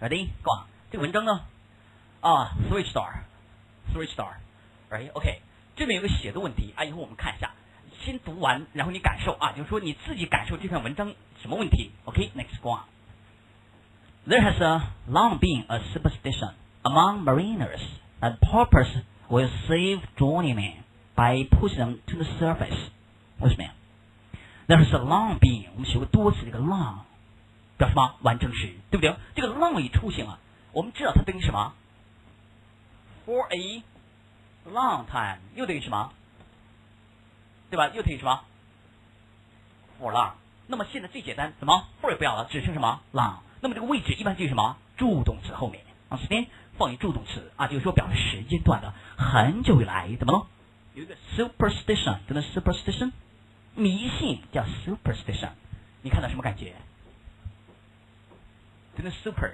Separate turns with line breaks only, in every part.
Ready？Go on。这个文章呢，啊，three star，three star，Right？OK。这边有个写的问题啊，以后我们看一下。先读完，然后你感受啊，就是说你自己感受这篇文章什么问题？OK，Next go on。There has long been a superstition among mariners that porpoise will save drowning men by pushing them to the surface。为什么呀？There has long been，我们学过多次这个 long， 表示什么完成时，对不对？这个 long 一出现啊，我们知道它等于什么？For a long time 又等于什么？对吧？又等于什么？for long。那么现在最简单，什么 for 也不要了，只剩什么 long。那么这个位置一般就是什么助动词后面啊，时间放一助动词啊，就是说表示时间段的。很久以来，怎么了？有一个 superstition，真的 superstition，迷信叫 superstition。你看到什么感觉？真的 super，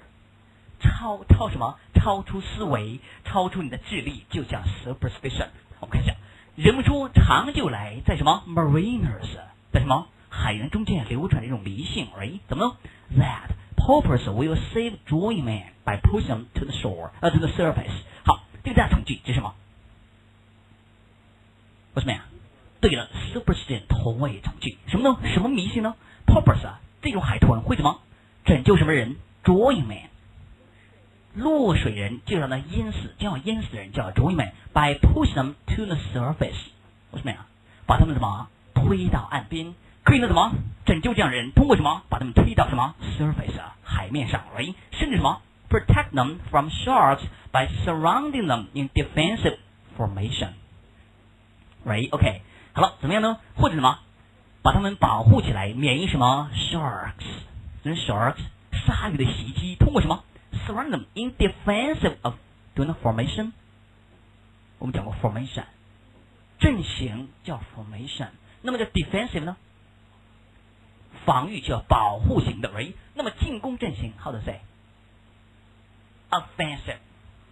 超超什么？超出思维，超出你的智力，就叫 superstition。我们看一下。人们说，长久来在什么 mariners 在什么海员中间流传的一种迷信，哎，怎么呢？That porpoise will save drowning men by pushing them to the shore，呃，to the surface。好，这个大从句是什么？为什么呀？对了，superstition 同位从句，什么呢？什么迷信呢？porpoise 这种海豚会什么？拯救什么人？drowning men。落水人就让他淹死，将要淹死的人叫 drown by pushing them to the surface。为什么呀？把他们什么推到岸边？可以呢？什么拯救这样的人？通过什么把他们推到什么 surface 啊海面上？哎，甚至什么 protect them from sharks by surrounding them in defensive formation。Right？OK，好了，怎么样呢？或者什么把他们保护起来，免于什么 sharks，这 sharks 鲨鱼的袭击？通过什么？surround them in defensive of doing formation。我们讲过 formation，阵型叫 formation，那么叫 defensive 呢？防御叫保护型的喂那么进攻阵型，how to say？offensive，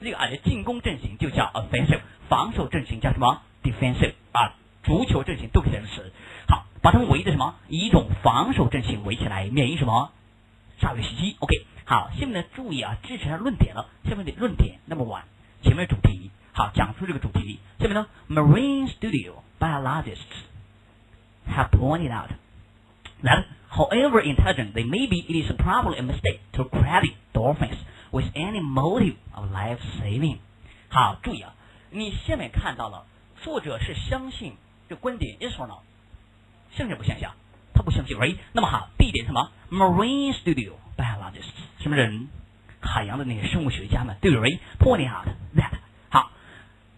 这个啊，进攻阵型就叫 offensive，防守阵型叫什么？defensive 啊，足球阵型都可以这样词。好，把它们围的什么？以一种防守阵型围起来，免于什么？鲨鱼袭击。OK。好，下面呢注意啊，支持下论点了。下面的论点，Number one，前面主题，好，讲出这个主题。下面呢，Marine studio biologists have pointed out that however intelligent they may be, it is probably a mistake to credit dolphins with any motive of life saving。好，注意啊，你下面看到了，作者是相信这观点，Yes or no？相信不相信？不相信，Right？那么好，地点什么？Marine studio。biologists 什么人？海洋的那些生物学家们，对不对？Point out that 好，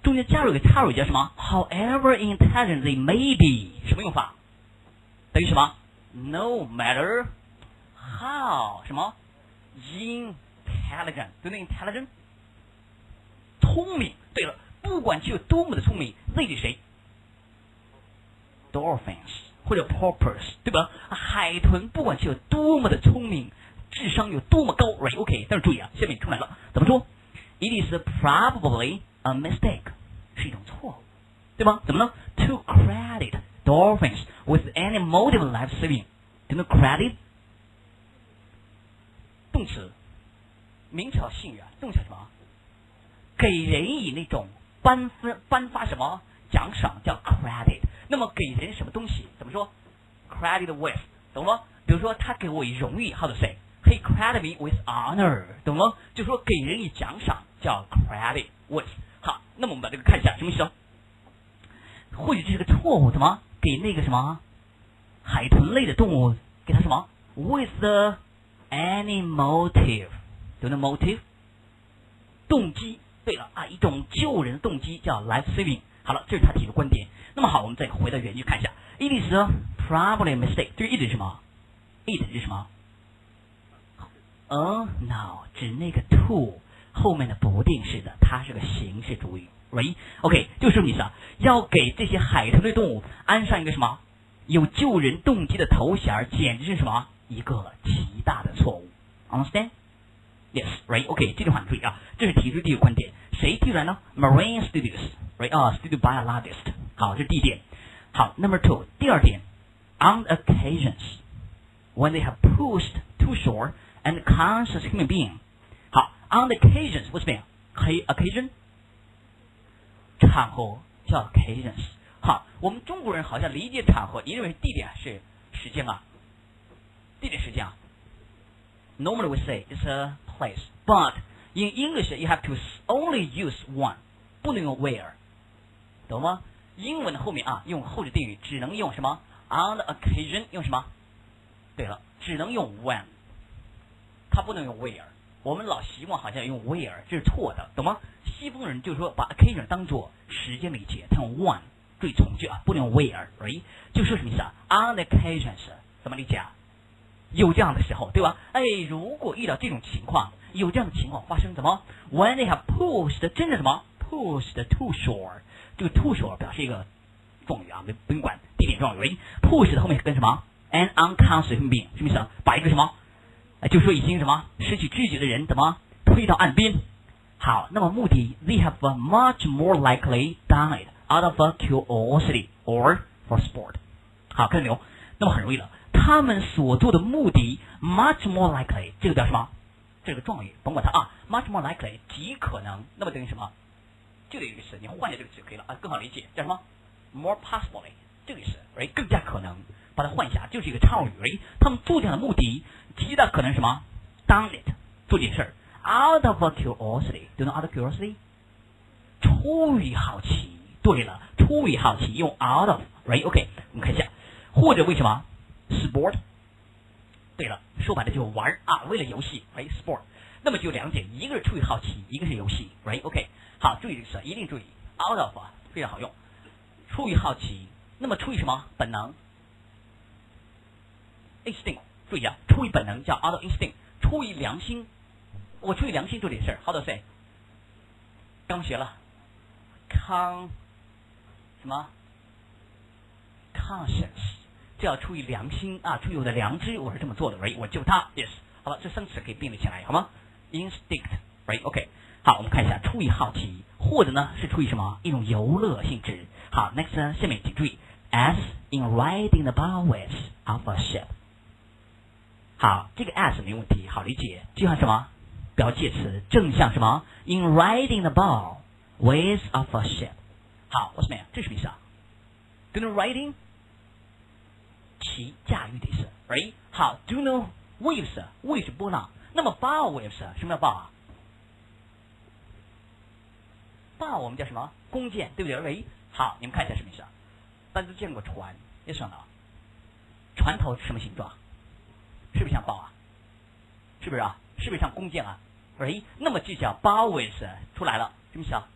中间加入一个插入叫什么？However intelligent they may be，什么用法？等于什么？No matter how 什么 intelligent，对不对？intelligent 聪明。对了，不管具有多么的聪明，类比谁？Dolphins 或者 porpoise，对吧？海豚不管是有多么的聪明。智商有多么高，right？OK，但是注意啊，下面出来了，怎么说？It is probably a mistake，是一种错误，对吗？怎么呢？To credit dolphins with any motive life saving，等等，credit 动词，名词信誉啊，动词什么？给人以那种颁发颁发什么奖赏叫 credit，那么给人什么东西怎么说？Credit with，懂吗？比如说他给我以荣誉，how to say？He credit me with honor，懂了？就说给人以奖赏叫 credit with。好，那么我们把这个看一下，什么意思？或许这是个错误，怎么给那个什么海豚类的动物给它什么 with the any motive，有那 motive 动机？对了啊，一种救人的动机叫 life saving。好了，这是他提的观点。那么好，我们再回到原句看一下，it is probably mistake。这个 it 是什么？it 是什么？嗯，no，指那个 to 后面的不定式的，它是个形式主语，right？OK，就是什么意思啊，要给这些海豚类动物安上一个什么有救人动机的头衔，简直是什么一个极大的错误，understand？Yes，right？OK，这句话你注意啊，这是提出第一个观点，谁提出来呢？Marine Studios studios，right？啊，studio biologist，好，这是第一点。好，Number two，第二点，on occasions when they have pushed to shore。and conscious human being， On the occasions，为什么呀？occasion 场合叫 occasions。好，我们中国人好像理解场合，你认为地点是时间啊？地点时间啊？Normally we say it's a place, but in English you have to only use one，不能用 where， 懂吗？英文的后面啊，用后置定语只能用什么？On the occasion 用什么？对了，只能用 when，它不能用 where。我们老习惯好像用 where，这是错的，懂吗？西方人就是说把 occasion 当做时间理解，他用 when。注意从句啊，不能用 where，right？就说什么意思啊？On the occasion 是怎么理解啊？有这样的时候，对吧？哎，如果遇到这种情况，有这样的情况发生，怎么？When they have pushed，真的什么？Pushed too short？这个 to push 表示一个状语啊，没不用管地点状语，push 的后面跟什么？an unconscious being 什么意思？把一个什么，就说已经什么失去知觉的人怎么推到岸边？好，那么目的，they have much more likely done it out of curiosity or for sport。好，看到没有？那么很容易了，他们所做的目的，much more likely，这个叫什么？这个状语，甭管它啊，much more likely，极可能，那么等于什么？这个意思，你换下这个词就可以了啊，更好理解，叫什么？more possibly，这个意思，哎，更加可能。把它换一下，就是一个常语。哎，他们做这样的目的，极大可能什么？Done it，做件事儿，out of curiosity，do you know out of curiosity？出于好奇。对了，出于好奇，用 out of，right？OK，我们看一下，或者为什么？Sport。对了，说白了就是玩啊，为了游戏，right？Sport。那么就两点，一个是出于好奇，一个是游戏，right？OK，好，注意这个词，一定注意，out of 啊非常好用，出于好奇，那么出于什么？本能。instinct，注意啊，出于本能叫 out of instinct，出于良心，我出于良心做点事儿，how to say？刚学了，con 什么？conscience，这要出于良心啊，出于我的良知，我是这么做的，right？我救他，yes。好了，这三词可以并列起来，好吗？instinct，right？OK，好，我们看一下，出于好奇，或者呢是出于什么？一种游乐性质。好，next，下面请注意，as in riding the bows of a ship。好，这个 as 没问题，好理解，就像什么表介词，正像什么？In riding the bow with of a ship。好，我什么呀？这是什么意思啊？跟着 riding，骑驾驭的意思，right？好，do you know waves？waves 波浪，那么 bow waves 什么叫 bow 啊霸我们叫什么？弓箭，对不对？喂好，你们看一下什么意思啊？大家都见过船，也想到，船头什么形状？是不是像豹啊？是不是啊？是不是像弓箭啊？哎，那么就叫 bows 出来了，什么意思啊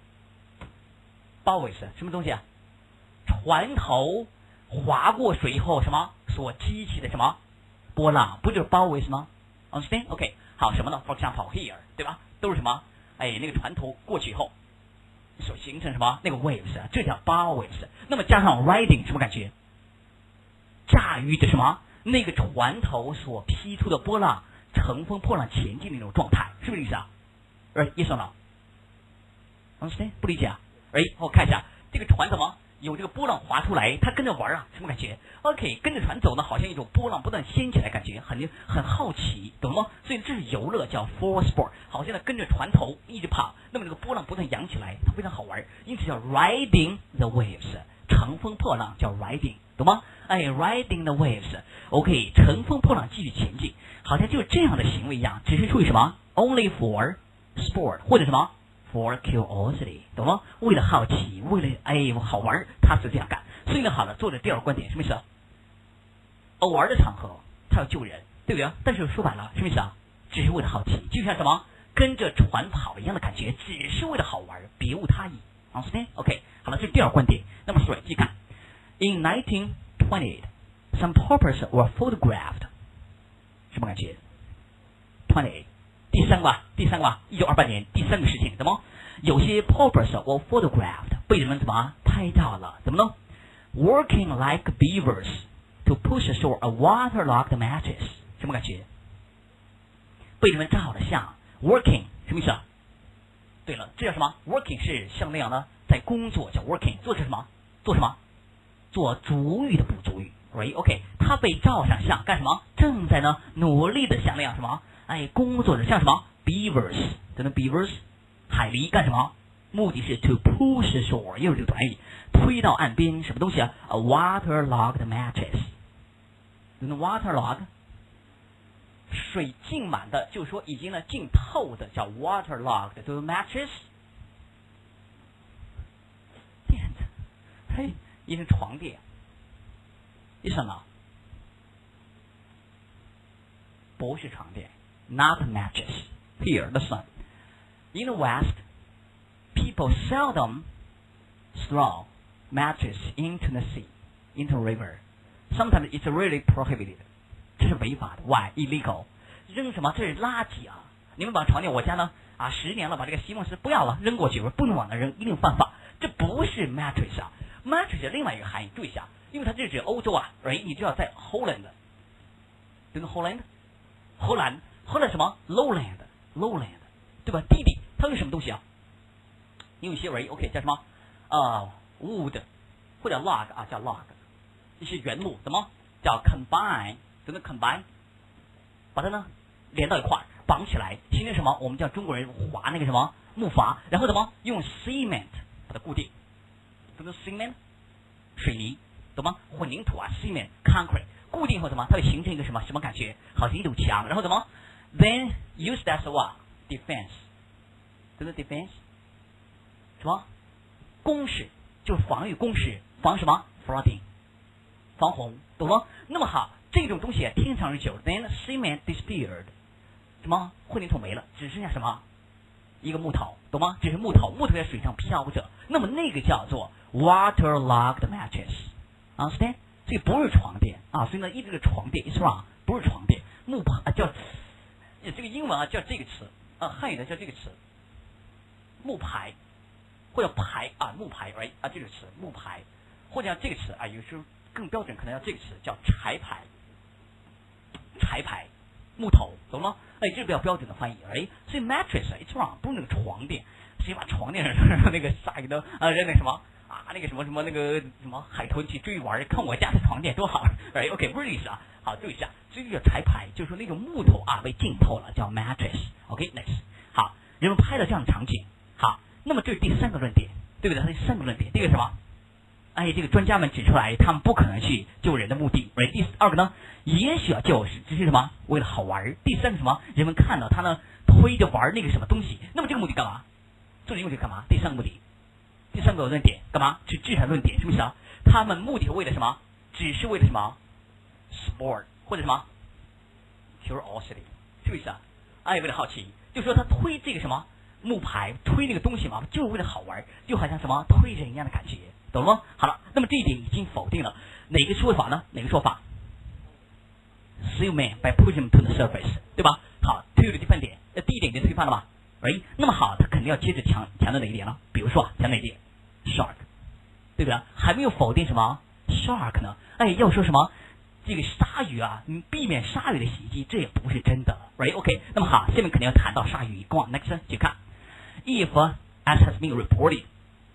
？bows 什么东西啊？船头划过水以后什么所激起的什么波浪，不就是 bows 吗？Understand？OK，好，什么呢？For example here，对吧？都是什么？哎，那个船头过去以后所形成什么那个 waves，这叫 bow waves。那么加上 riding 什么感觉？驾驭着什么？那个船头所劈出的波浪，乘风破浪前进的那种状态，是不是意思啊？哎，叶少老师，老师谁不理解啊？哎，我看一下这个船怎么有这个波浪划出来，它跟着玩啊，什么感觉？OK，跟着船走呢，好像一种波浪不断掀起来，感觉很很好奇，懂吗？所以这是游乐，叫 for sport，好像呢跟着船头一直跑，那么这个波浪不断扬起来，它非常好玩，因此叫 riding the waves，乘风破浪叫 riding，懂吗？哎，riding the waves，OK，乘风破浪继续前进，好像就是这样的行为一样，只是出于什么？Only for sport，或者什么？For curiosity，懂吗？为了好奇，为了哎好玩，他是这样干。所以呢，好了，作者第二个观点什么意思？偶尔的场合，他要救人，对不对？但是说白了，什么意思啊？只是为了好奇，就像什么跟着船跑一样的感觉，只是为了好玩，别无他意。好，时间 OK 好了，这是第二个观点。那么，继续看，In nineteen。Twenty, some purpose were photographed，什么感觉？Twenty，第三个吧，第三个吧，一九二八年第三个事情，怎么？有些 purpose were photographed，被人们怎么拍到了？怎么呢？Working like beavers to push ashore a waterlogged mattress，什么感觉？被人们照了相，working 什么意思啊？对了，这叫什么？Working 是像那样的，在工作叫 working，做是什么？做什么？做主语的补足语，right？OK，他被照上相干什么？正在呢努力的想那样什么？哎，工作的像什么 beavers，等等 beavers，海狸干什么？目的是 to push shore，又是这个短语，推到岸边什么东西啊？A waterlogged mattress，等等？Waterlogged，水浸满的，就说已经呢浸透的，叫 waterlogged，这个 mattress，垫子，嘿，一张床垫，一什么？不是床垫，not mattress。Here, The sun In the West, people seldom throw mattress into the sea, into a river. Sometimes it's really prohibited. 这是违法的，Why illegal？扔什么？这是垃圾啊！你们把床垫，我家呢啊，十年了，把这个席梦思不要了，扔过去，我不能往那扔，一定犯法。这不是 mattress 啊，mattress 另外一个含义，注意一下，因为它这指欧洲啊，哎，你知道在 Holland，对吗？Holland。荷兰，荷兰什么？Lowland，Lowland，对吧？弟弟它是什么东西啊？有一些人 OK 叫什么？啊，wood 或者 log 啊，叫 log，一些原木怎么叫 combine？怎么 combine？把它呢连到一块儿，绑起来，形成什么？我们叫中国人划那个什么木筏，然后怎么用 cement 把它固定？怎么 cement？水泥，懂吗？混凝土啊，cement，concrete。固定后什么？它会形成一个什么什么感觉？好像一堵墙，然后怎么？Then use that what defense？什么 defense？什么？攻势就是防御攻势，防什么？Flooding，防洪，懂吗？那么好，这种东西天长日久，then cement disappeared，什么？混凝土没了，只剩下什么？一个木头，懂吗？只是木头，木头在水上漂着，那么那个叫做 waterlogged mattress，understand？这不是床垫啊，所以呢，一直是床垫是吧不是床垫，木牌叫这个英文啊叫这个词啊，汉语呢叫这个词木牌或者牌啊木牌，right 啊这个词木牌或者叫这个词啊，有时候更标准可能要这个词叫柴牌，柴牌木头，懂吗？哎，这是比较标准的翻译，哎，所以 mattress is wrong，不是那个床垫，谁把床垫 那个下一个啊扔那什么？啊，那个什么什么那个什么海豚去追玩，看我家的床垫多好，哎，OK，不是意思啊，好注意一下，这个叫柴牌，就是说那种木头啊被浸透了，叫 mattress，OK，next，好，人们拍了这样的场景，好，那么这是第三个论点，对不对？它第三个论点，第一个什么？哎，这个专家们指出来，他们不可能去救人的目的，哎，第二个呢，也许要救是只是什么？为了好玩。第三个什么？人们看到他呢推着玩那个什么东西，那么这个目的干嘛？这个目的干嘛？第三个目的。第三个论点干嘛？去制裁论点，什么意思啊？他们目的为了什么？只是为了什么？sport 或者什么？curiosity，是不是啊？哎，为了好奇，就说他推这个什么木牌，推那个东西嘛，就是为了好玩，就好像什么推人一样的感觉，懂了吗？好了，那么这一点已经否定了哪个说法呢？哪个说法？Swim man by pushing to the surface，对吧？好，推的第三点，那第一点已经推翻了吧？哎，那么好，他肯定要接着强强调哪一点了？比如说啊，讲哪一点？Shark，对不对？还没有否定什么 Shark 呢？哎，要说什么这个鲨鱼啊？你避免鲨鱼的袭击，这也不是真的，Right？OK，那么好，下面肯定要谈到鲨鱼。Go on next，去看。If as has been reported,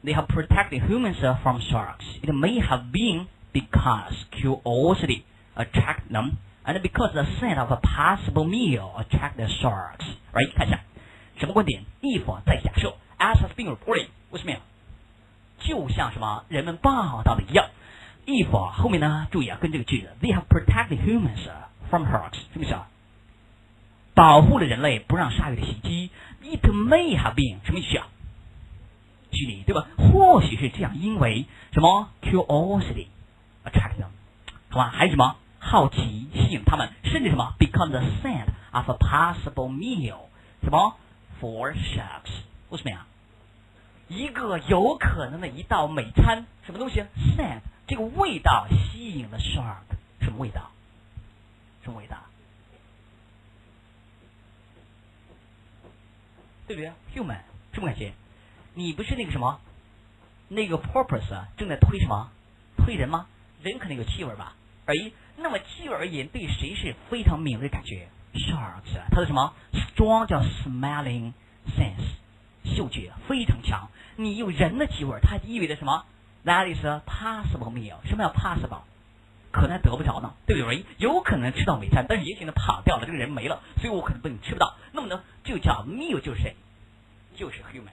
they have protected humans from sharks. It may have been because curiosity attracted them, and because the scent of a possible meal attracted the sharks. Right？看一下。什么观点？if 在假设，as has been reported，为什么呀？就像什么人们报道的一样 ，if 后面呢？注意啊，跟这个句子，they have protected humans from sharks，什么意思啊？保护了人类不让鲨鱼的袭击。It may have been 什么意思啊？距离对吧？或许是这样，因为什么？curiosity attract them，好吧？还有什么？好奇吸引他们，甚至什么？Become the scent of a possible meal，什么？For sharks，为什么呀？一个有可能的一道美餐，什么东西？Scent，这个味道吸引了 shark，什么味道？什么味道？对不对？Human，什么感觉？你不是那个什么？那个 purpose，正在推什么？推人吗？人肯定有气味吧？而那么气味而言，对谁是非常敏锐感觉？Sharks，它的什么 strong 叫 smelling sense，嗅觉非常强。你有人的气味，它意味着什么？That is a possible meal。什么叫 possible？可能得不着呢，对不对？有可能吃到美餐，但是也许呢跑掉了，这个人没了，所以我可能不能吃不到。那么呢，就叫 meal 就是谁？就是 human，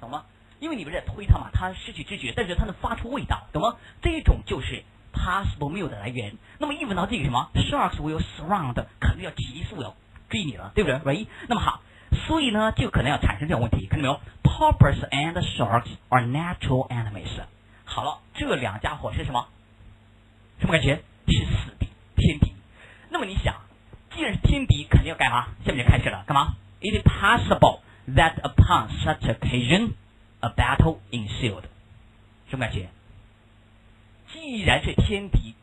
懂吗？因为你们在推它嘛，它失去知觉，但是它能发出味道，懂吗？这种就是 possible meal 的来源。那么一闻到这个什么 sharks will surround，肯定要急速要追你了，对不对喂那么好，所以呢，就可能要产生这种问题，看到没有？Porpoise and sharks are natural enemies。好了，这两家伙是什么？什么感觉？是死敌，天敌。那么你想，既然是天敌，肯定要干嘛？下面就开始了，干嘛？It is possible that upon such occasion a battle ensued。什么感觉？既然是天敌，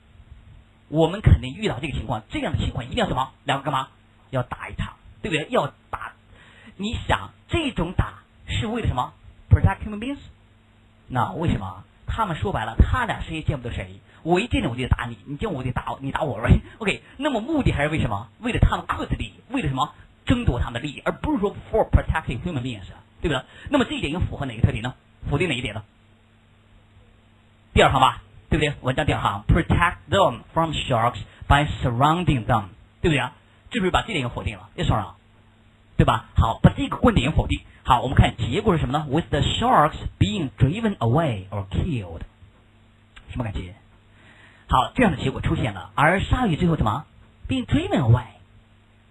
我们肯定遇到这个情况，这样的情况一定要什么？两个干嘛？要打一场，对不对？要打。你想，这种打是为了什么？Protect human beings。那为什么？他们说白了，他俩谁也见不得谁。我一见着我就打你，你见我就打你打我，right？OK，那么目的还是为什么？为了他们各自利益，为了什么？争夺他们的利益，而不是说 for protecting human beings，对不对？那么这一点又符合哪个特点呢？否定哪一点呢？第二行吧，对不对？文章第二行，protect them from sharks by surrounding them，对不对啊？是不是把这点又否定了？要 s 对吧？好，把这个观点否定。好，我们看结果是什么呢？With the sharks being driven away or killed，什么感觉？好，这样的结果出现了，而鲨鱼最后怎么？being driven away，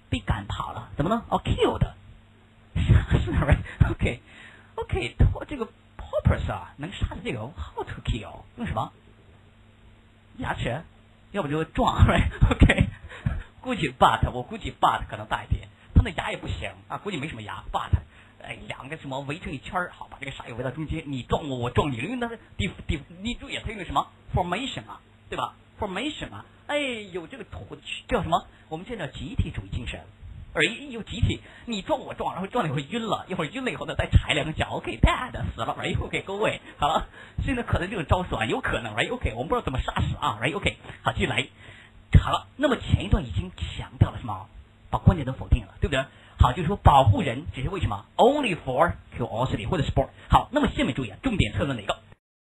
被赶跑了，怎么呢？哦，killed，是 right？OK，OK，这个 porpoise 啊，能杀死这个，how to kill？用什么？牙齿？要不就撞，right？OK，估计 but，我估计 but 可能大一点，它那牙也不行啊，估计没什么牙，but。哎，两个什么围成一圈儿，好，把这个鲨鱼围到中间，你撞我，我撞你，因为那是 dif dif，你注意，它用的什么 formation 啊，对吧？formation 啊，哎，有这个土叫什么？我们现在叫集体主义精神，而有集体，你撞我撞，然后撞了以后晕了，一会儿晕了以后呢，再踩两个脚，OK，bad 死了，right？OK，各位，好了，现在可能这种招数啊，有可能，right？OK，我们不知道怎么杀死啊，right？OK，好，继续来，好了，那么前一段已经强调了什么？把观点都否定了，对不对？好，就是说保护人只是为什么？Only for curiosity 或者是 for。好，那么下面注意啊，重点测论哪个？